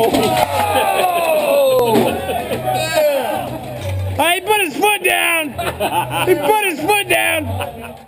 Oh! yeah. he put his foot down! He put his foot down!